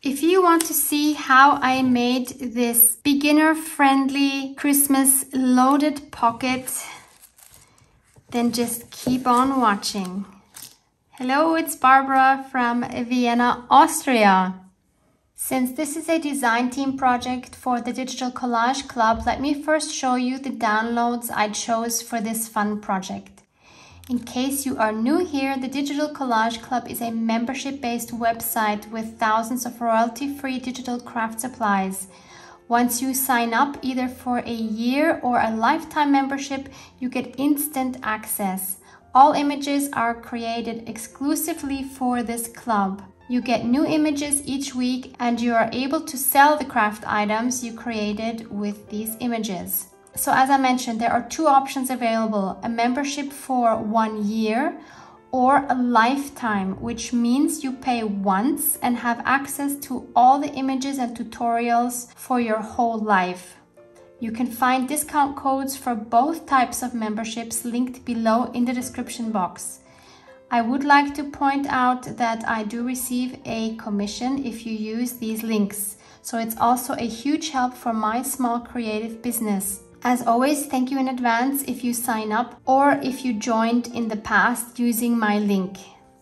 If you want to see how I made this beginner-friendly Christmas loaded pocket, then just keep on watching. Hello, it's Barbara from Vienna, Austria. Since this is a design team project for the Digital Collage Club, let me first show you the downloads I chose for this fun project. In case you are new here, the Digital Collage Club is a membership-based website with thousands of royalty-free digital craft supplies. Once you sign up either for a year or a lifetime membership, you get instant access. All images are created exclusively for this club. You get new images each week and you are able to sell the craft items you created with these images. So as I mentioned, there are two options available, a membership for one year or a lifetime, which means you pay once and have access to all the images and tutorials for your whole life. You can find discount codes for both types of memberships linked below in the description box. I would like to point out that I do receive a commission if you use these links. So it's also a huge help for my small creative business. As always, thank you in advance if you sign up or if you joined in the past using my link.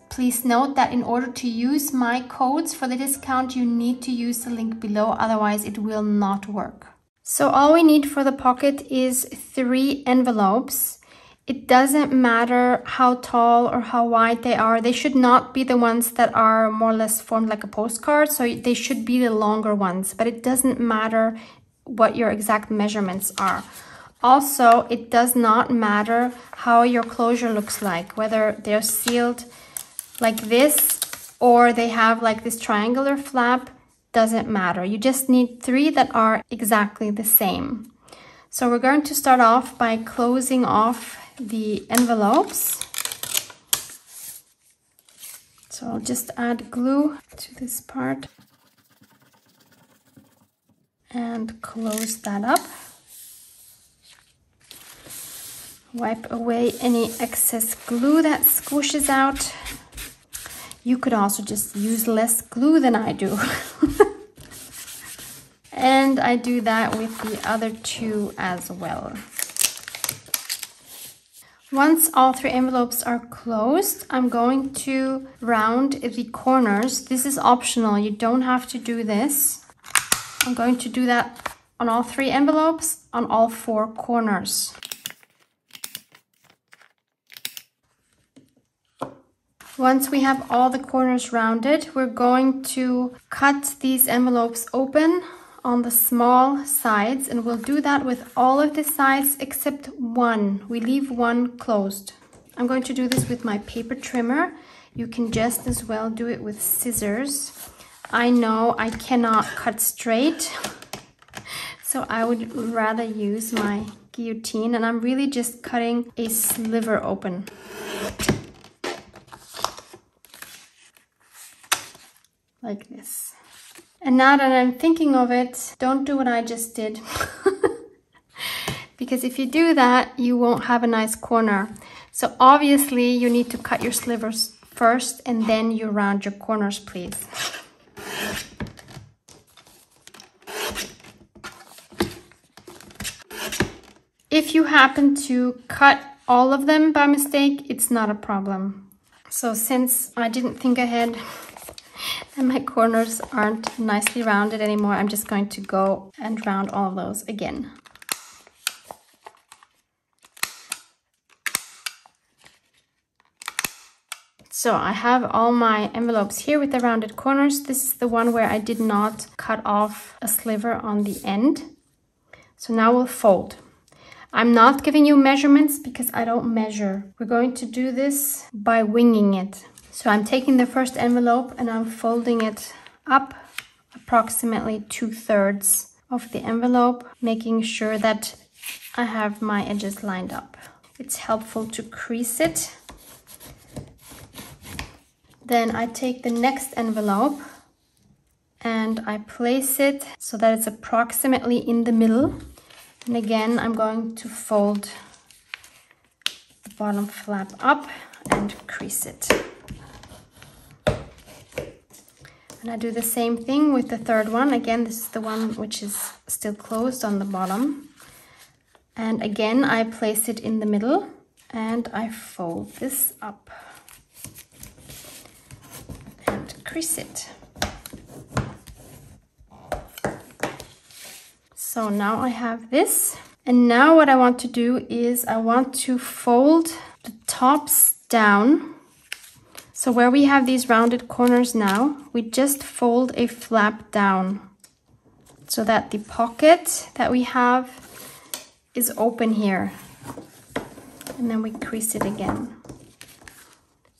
Please note that in order to use my codes for the discount, you need to use the link below, otherwise it will not work. So all we need for the pocket is three envelopes. It doesn't matter how tall or how wide they are. They should not be the ones that are more or less formed like a postcard. So they should be the longer ones, but it doesn't matter what your exact measurements are. Also, it does not matter how your closure looks like, whether they're sealed like this or they have like this triangular flap, doesn't matter. You just need three that are exactly the same. So we're going to start off by closing off the envelopes. So I'll just add glue to this part and close that up. Wipe away any excess glue that squishes out. You could also just use less glue than I do. and I do that with the other two as well. Once all three envelopes are closed, I'm going to round the corners. This is optional, you don't have to do this. I'm going to do that on all three envelopes on all four corners. Once we have all the corners rounded, we're going to cut these envelopes open on the small sides and we'll do that with all of the sides except one. We leave one closed. I'm going to do this with my paper trimmer. You can just as well do it with scissors. I know I cannot cut straight, so I would rather use my guillotine and I'm really just cutting a sliver open. Like this. And now that I'm thinking of it, don't do what I just did. because if you do that, you won't have a nice corner. So obviously you need to cut your slivers first and then you round your corners, please. You happen to cut all of them by mistake, it's not a problem. So since I didn't think ahead and my corners aren't nicely rounded anymore, I'm just going to go and round all those again. So I have all my envelopes here with the rounded corners. This is the one where I did not cut off a sliver on the end. So now we'll fold. I'm not giving you measurements because I don't measure. We're going to do this by winging it. So I'm taking the first envelope and I'm folding it up approximately two thirds of the envelope, making sure that I have my edges lined up. It's helpful to crease it then I take the next envelope and I place it so that it's approximately in the middle. And again, I'm going to fold the bottom flap up and crease it. And I do the same thing with the third one. Again, this is the one which is still closed on the bottom. And again, I place it in the middle and I fold this up and crease it. So now I have this. And now what I want to do is I want to fold the tops down. So where we have these rounded corners now, we just fold a flap down so that the pocket that we have is open here. And then we crease it again.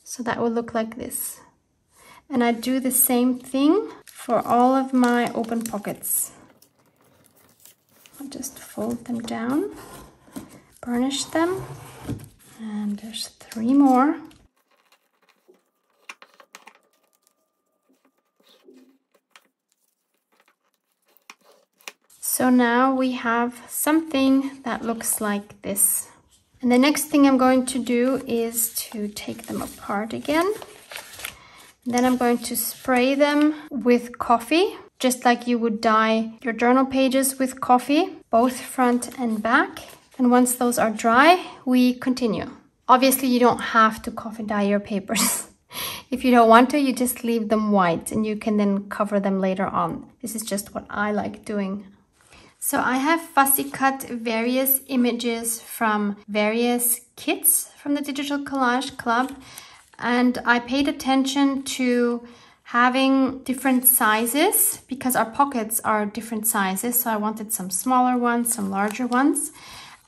So that will look like this. And I do the same thing for all of my open pockets. I'll just fold them down, burnish them, and there's three more. So now we have something that looks like this. And the next thing I'm going to do is to take them apart again. Then I'm going to spray them with coffee just like you would dye your journal pages with coffee, both front and back. And once those are dry, we continue. Obviously, you don't have to coffee dye your papers. if you don't want to, you just leave them white and you can then cover them later on. This is just what I like doing. So I have fussy cut various images from various kits from the Digital Collage Club and I paid attention to having different sizes because our pockets are different sizes. So I wanted some smaller ones, some larger ones.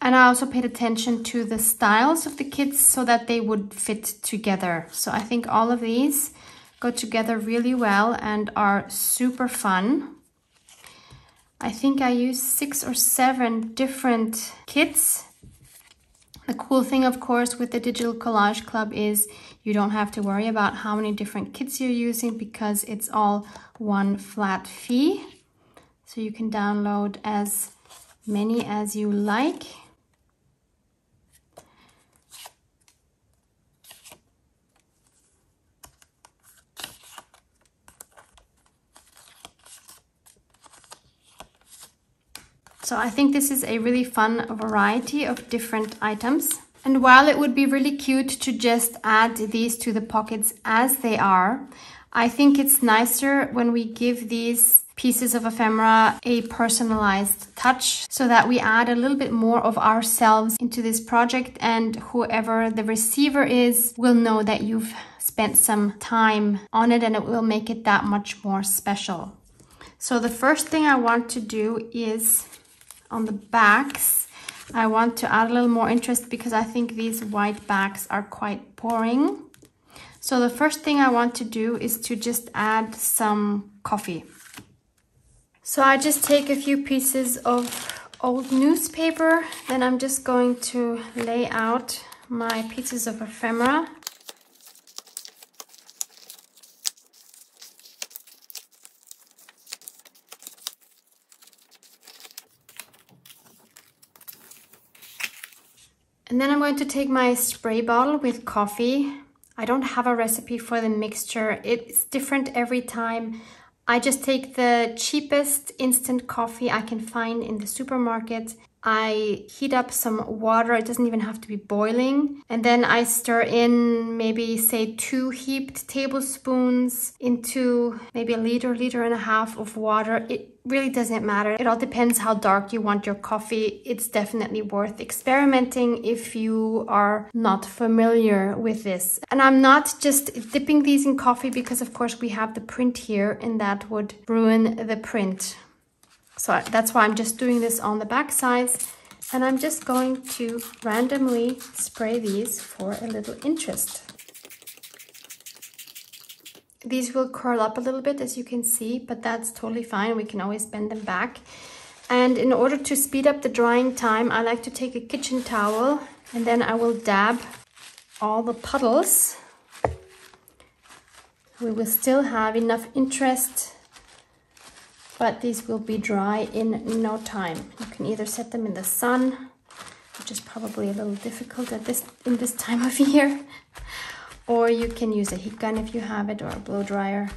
And I also paid attention to the styles of the kits so that they would fit together. So I think all of these go together really well and are super fun. I think I used six or seven different kits. The cool thing, of course, with the Digital Collage Club is you don't have to worry about how many different kits you're using because it's all one flat fee. So you can download as many as you like. So I think this is a really fun variety of different items. And while it would be really cute to just add these to the pockets as they are, I think it's nicer when we give these pieces of ephemera a personalized touch so that we add a little bit more of ourselves into this project and whoever the receiver is will know that you've spent some time on it and it will make it that much more special. So the first thing I want to do is on the backs I want to add a little more interest because I think these white backs are quite boring. So the first thing I want to do is to just add some coffee. So I just take a few pieces of old newspaper, then I'm just going to lay out my pieces of ephemera And then I'm going to take my spray bottle with coffee. I don't have a recipe for the mixture. It's different every time. I just take the cheapest instant coffee I can find in the supermarket I heat up some water. It doesn't even have to be boiling. And then I stir in maybe say two heaped tablespoons into maybe a liter, liter and a half of water. It really doesn't matter. It all depends how dark you want your coffee. It's definitely worth experimenting if you are not familiar with this. And I'm not just dipping these in coffee because of course we have the print here and that would ruin the print. So that's why I'm just doing this on the back sides. And I'm just going to randomly spray these for a little interest. These will curl up a little bit as you can see, but that's totally fine. We can always bend them back. And in order to speed up the drying time, I like to take a kitchen towel and then I will dab all the puddles. We will still have enough interest but these will be dry in no time. You can either set them in the sun, which is probably a little difficult at this in this time of year, or you can use a heat gun if you have it or a blow dryer.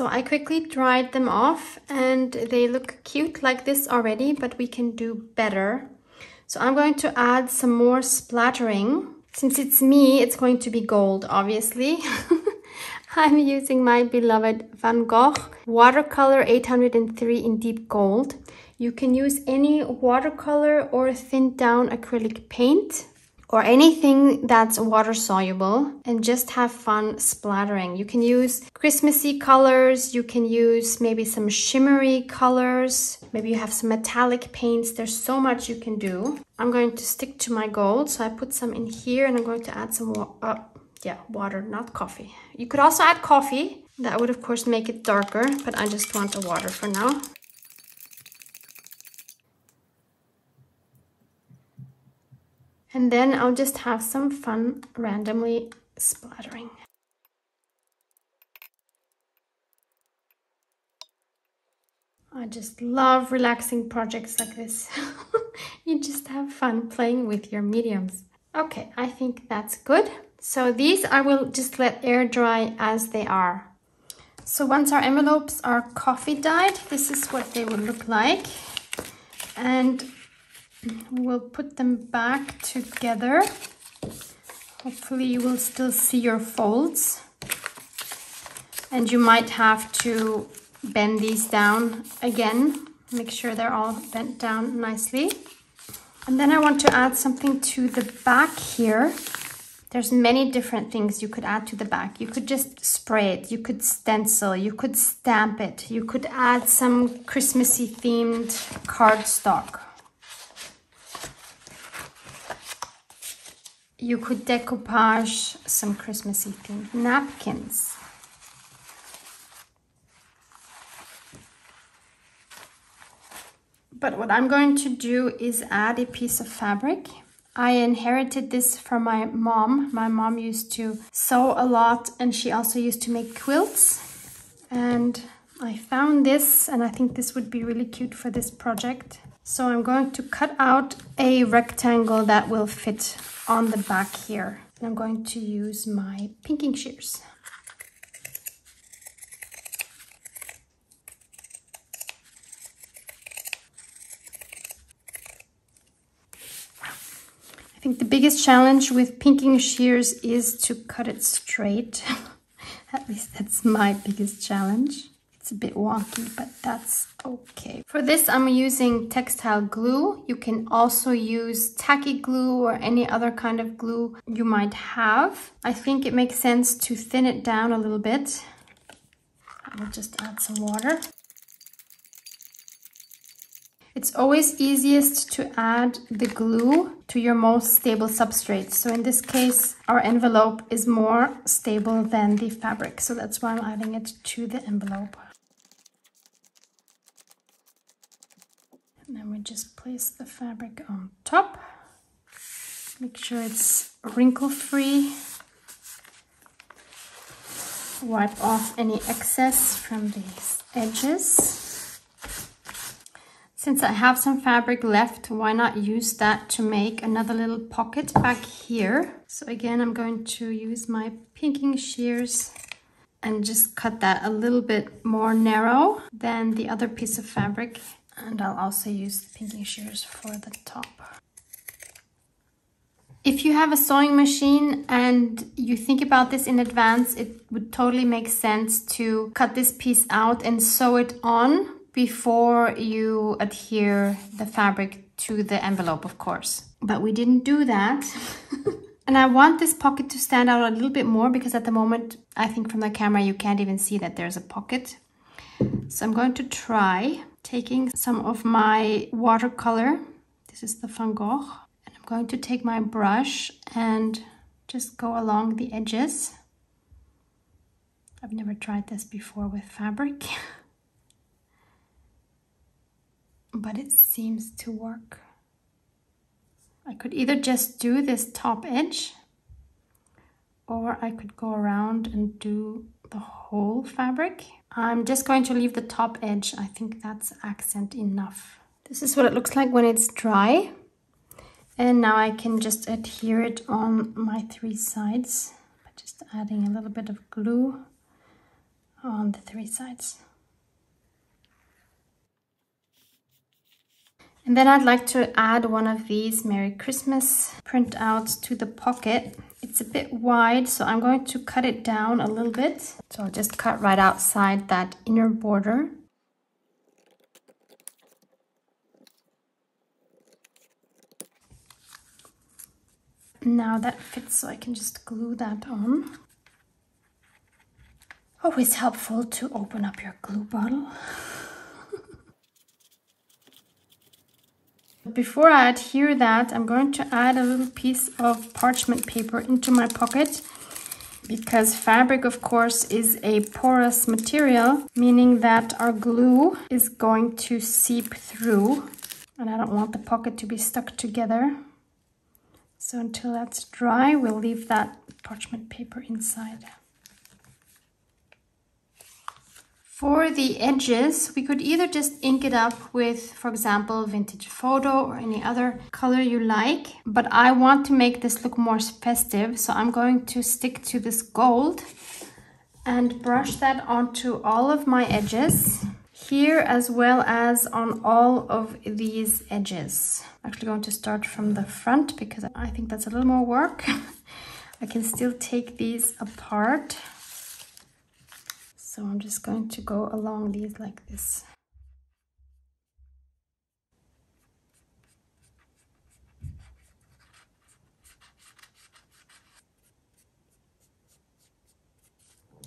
So I quickly dried them off and they look cute like this already, but we can do better. So I'm going to add some more splattering. Since it's me, it's going to be gold, obviously. I'm using my beloved Van Gogh watercolor 803 in deep gold. You can use any watercolor or thinned down acrylic paint or anything that's water soluble and just have fun splattering. You can use Christmassy colors, you can use maybe some shimmery colors, maybe you have some metallic paints. There's so much you can do. I'm going to stick to my gold, so I put some in here and I'm going to add some uh, yeah, water, not coffee. You could also add coffee. That would of course make it darker, but I just want the water for now. And then I'll just have some fun randomly splattering. I just love relaxing projects like this. you just have fun playing with your mediums. Okay, I think that's good. So these I will just let air dry as they are. So once our envelopes are coffee dyed, this is what they will look like. And we'll put them back together. Hopefully you will still see your folds. And you might have to bend these down again. Make sure they're all bent down nicely. And then I want to add something to the back here. There's many different things you could add to the back. You could just spray it, you could stencil, you could stamp it, you could add some Christmassy themed cardstock. You could decoupage some Christmassy themed napkins. But what I'm going to do is add a piece of fabric I inherited this from my mom. My mom used to sew a lot and she also used to make quilts. And I found this and I think this would be really cute for this project. So I'm going to cut out a rectangle that will fit on the back here. And I'm going to use my pinking shears. I think the biggest challenge with pinking shears is to cut it straight. At least that's my biggest challenge. A bit wonky, but that's okay. For this, I'm using textile glue. You can also use tacky glue or any other kind of glue you might have. I think it makes sense to thin it down a little bit. I'll just add some water. It's always easiest to add the glue to your most stable substrate. So in this case, our envelope is more stable than the fabric. So that's why I'm adding it to the envelope. And then we just place the fabric on top. Make sure it's wrinkle-free. Wipe off any excess from these edges. Since I have some fabric left, why not use that to make another little pocket back here? So again, I'm going to use my pinking shears and just cut that a little bit more narrow than the other piece of fabric. And I'll also use the pinking shears for the top. If you have a sewing machine and you think about this in advance, it would totally make sense to cut this piece out and sew it on before you adhere the fabric to the envelope, of course. But we didn't do that. and I want this pocket to stand out a little bit more because at the moment, I think from the camera, you can't even see that there's a pocket. So I'm going to try taking some of my watercolor. This is the Van Gogh. And I'm going to take my brush and just go along the edges. I've never tried this before with fabric. but it seems to work. I could either just do this top edge or I could go around and do the whole fabric. I'm just going to leave the top edge. I think that's accent enough. This is what it looks like when it's dry. And now I can just adhere it on my three sides by just adding a little bit of glue on the three sides. And then I'd like to add one of these Merry Christmas printouts to the pocket. It's a bit wide, so I'm going to cut it down a little bit. So I'll just cut right outside that inner border. Now that fits, so I can just glue that on. Always helpful to open up your glue bottle. Before I adhere that, I'm going to add a little piece of parchment paper into my pocket because fabric, of course, is a porous material, meaning that our glue is going to seep through and I don't want the pocket to be stuck together. So until that's dry, we'll leave that parchment paper inside. For the edges, we could either just ink it up with, for example, vintage photo or any other color you like. But I want to make this look more festive, so I'm going to stick to this gold and brush that onto all of my edges here as well as on all of these edges. I'm actually going to start from the front because I think that's a little more work. I can still take these apart. So I'm just going to go along these like this.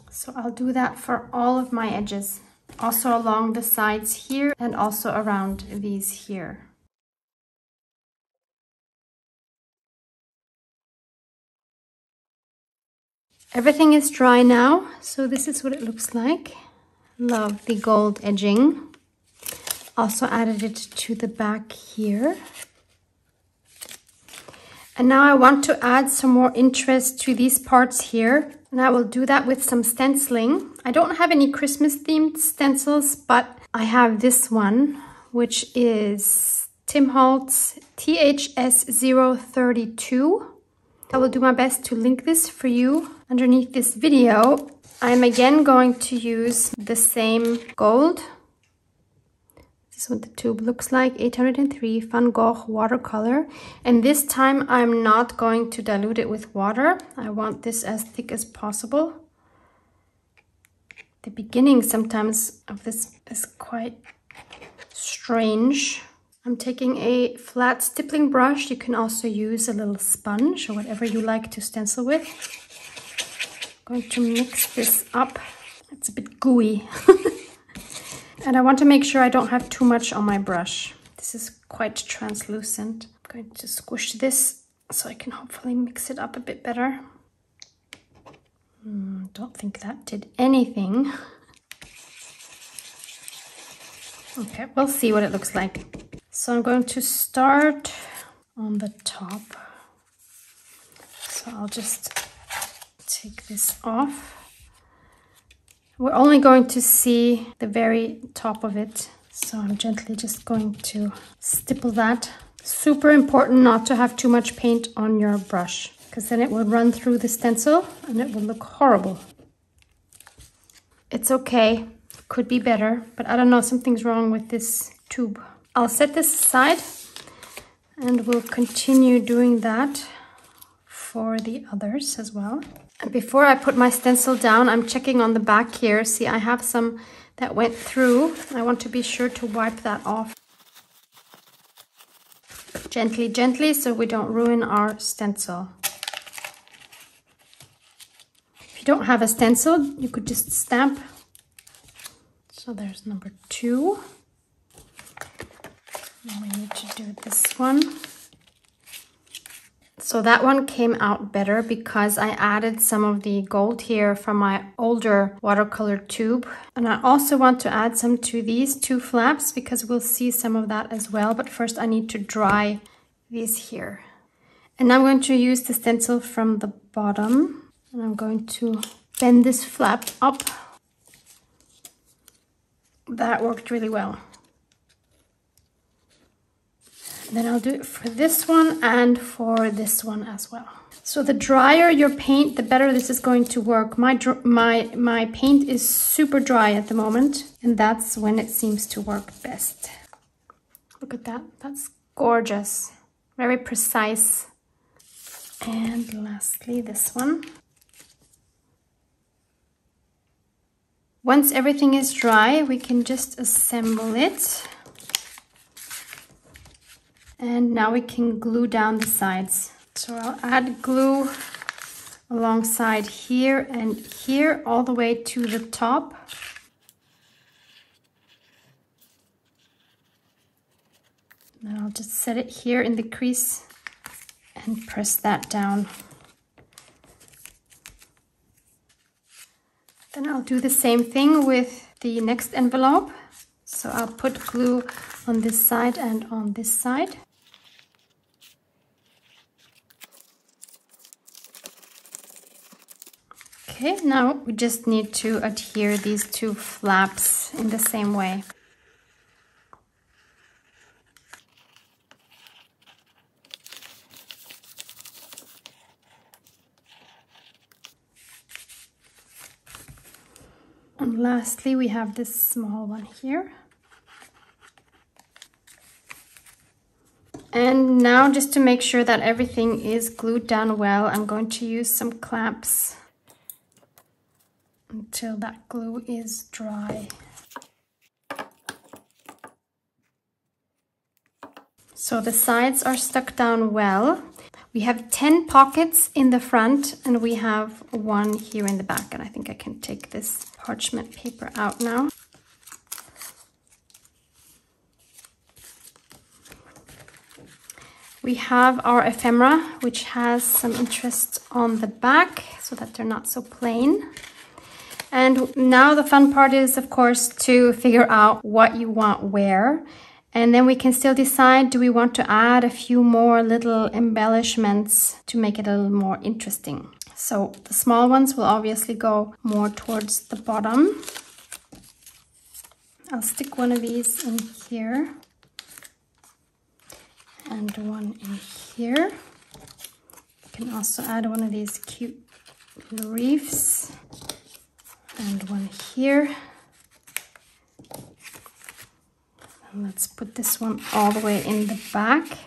So I'll do that for all of my edges, also along the sides here and also around these here. Everything is dry now, so this is what it looks like. Love the gold edging. Also added it to the back here. And now I want to add some more interest to these parts here. And I will do that with some stenciling. I don't have any Christmas themed stencils, but I have this one, which is Tim Holtz THS 032. I will do my best to link this for you underneath this video. I'm again going to use the same gold. This is what the tube looks like, 803 Van Gogh watercolor. And this time I'm not going to dilute it with water. I want this as thick as possible. The beginning sometimes of this is quite strange. I'm taking a flat stippling brush. You can also use a little sponge or whatever you like to stencil with. Going to mix this up. It's a bit gooey. and I want to make sure I don't have too much on my brush. This is quite translucent. I'm going to squish this so I can hopefully mix it up a bit better. Mm, don't think that did anything. Okay, we'll see what it looks like. So I'm going to start on the top. So I'll just take this off. We're only going to see the very top of it. So I'm gently just going to stipple that. Super important not to have too much paint on your brush because then it will run through the stencil and it will look horrible. It's okay, could be better, but I don't know, something's wrong with this tube. I'll set this aside and we'll continue doing that for the others as well. And before I put my stencil down, I'm checking on the back here. See, I have some that went through. I want to be sure to wipe that off. Gently, gently, so we don't ruin our stencil. If you don't have a stencil, you could just stamp. So there's number two. Now we need to do this one. So that one came out better because I added some of the gold here from my older watercolor tube. And I also want to add some to these two flaps because we'll see some of that as well. But first I need to dry these here. And I'm going to use the stencil from the bottom. And I'm going to bend this flap up. That worked really well. Then I'll do it for this one and for this one as well. So the drier your paint, the better this is going to work. My, my, my paint is super dry at the moment, and that's when it seems to work best. Look at that, that's gorgeous. Very precise. And lastly, this one. Once everything is dry, we can just assemble it. And now we can glue down the sides. So I'll add glue alongside here and here all the way to the top. And I'll just set it here in the crease and press that down. Then I'll do the same thing with the next envelope. So I'll put glue on this side and on this side. Okay, now we just need to adhere these two flaps in the same way. And lastly, we have this small one here. And now just to make sure that everything is glued down well, I'm going to use some clamps until that glue is dry. So the sides are stuck down well. We have 10 pockets in the front and we have one here in the back and I think I can take this parchment paper out now. We have our ephemera, which has some interest on the back so that they're not so plain. And now the fun part is, of course, to figure out what you want where. And then we can still decide, do we want to add a few more little embellishments to make it a little more interesting. So the small ones will obviously go more towards the bottom. I'll stick one of these in here and one in here. You can also add one of these cute reefs and one here. And let's put this one all the way in the back.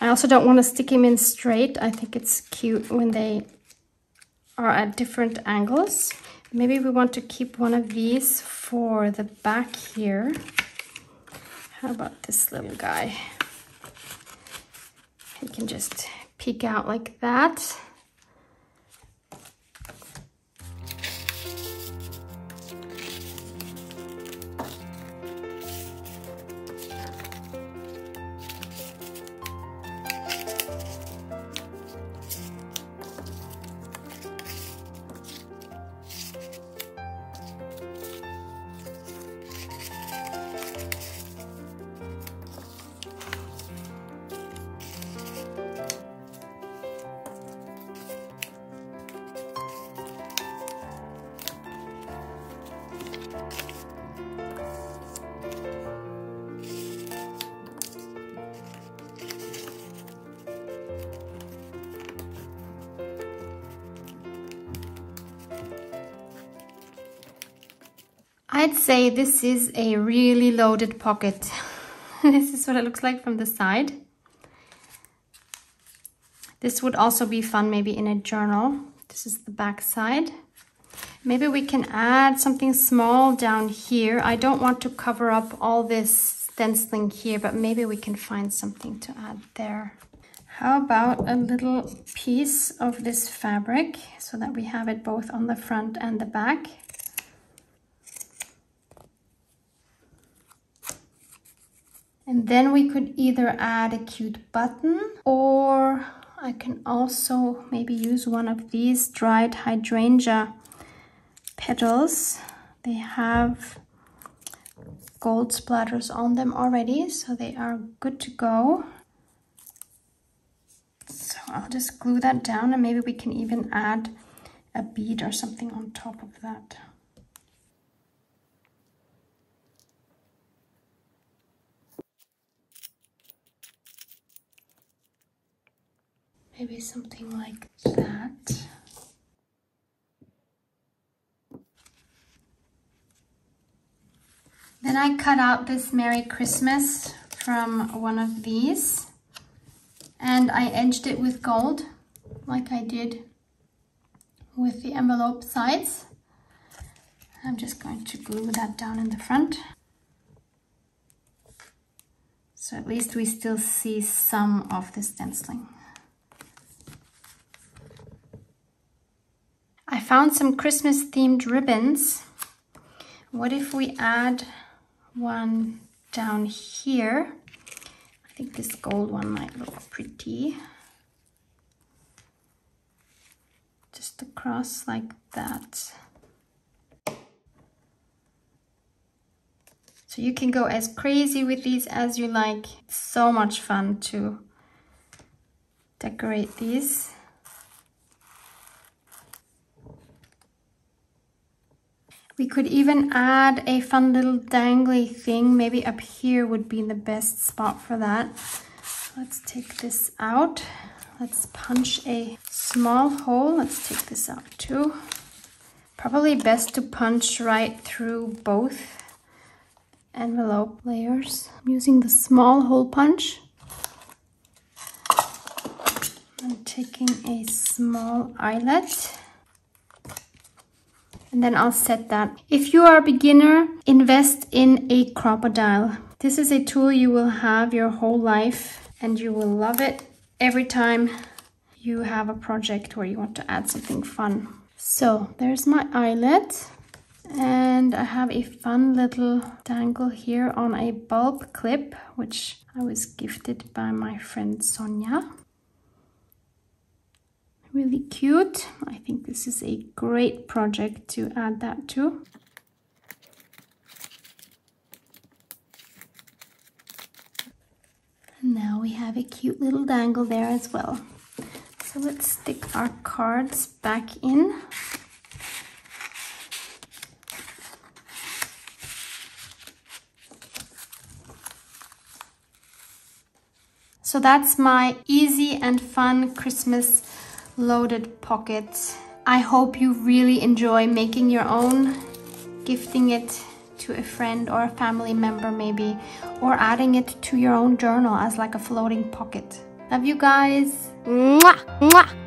I also don't want to stick him in straight. I think it's cute when they are at different angles. Maybe we want to keep one of these for the back here. How about this little guy? He can just peek out like that. I'd say this is a really loaded pocket. this is what it looks like from the side. This would also be fun maybe in a journal. This is the back side. Maybe we can add something small down here. I don't want to cover up all this stenciling here, but maybe we can find something to add there. How about a little piece of this fabric so that we have it both on the front and the back. And then we could either add a cute button or I can also maybe use one of these dried hydrangea petals. They have gold splatters on them already, so they are good to go. So I'll just glue that down and maybe we can even add a bead or something on top of that. Maybe something like that. Then I cut out this Merry Christmas from one of these and I edged it with gold like I did with the envelope sides. I'm just going to glue that down in the front. So at least we still see some of the stenciling. I found some Christmas themed ribbons. What if we add one down here? I think this gold one might look pretty. Just across like that. So you can go as crazy with these as you like. It's so much fun to decorate these. We could even add a fun little dangly thing. Maybe up here would be the best spot for that. Let's take this out. Let's punch a small hole. Let's take this out too. Probably best to punch right through both envelope layers. I'm using the small hole punch. I'm taking a small eyelet and then I'll set that. If you are a beginner, invest in a Crop-A-Dile. This is a tool you will have your whole life and you will love it every time you have a project where you want to add something fun. So there's my eyelet and I have a fun little dangle here on a bulb clip which I was gifted by my friend Sonia. Really cute. I think this is a great project to add that to. And now we have a cute little dangle there as well. So let's stick our cards back in. So that's my easy and fun Christmas loaded pockets. I hope you really enjoy making your own, gifting it to a friend or a family member maybe, or adding it to your own journal as like a floating pocket. Love you guys. Mwah, mwah.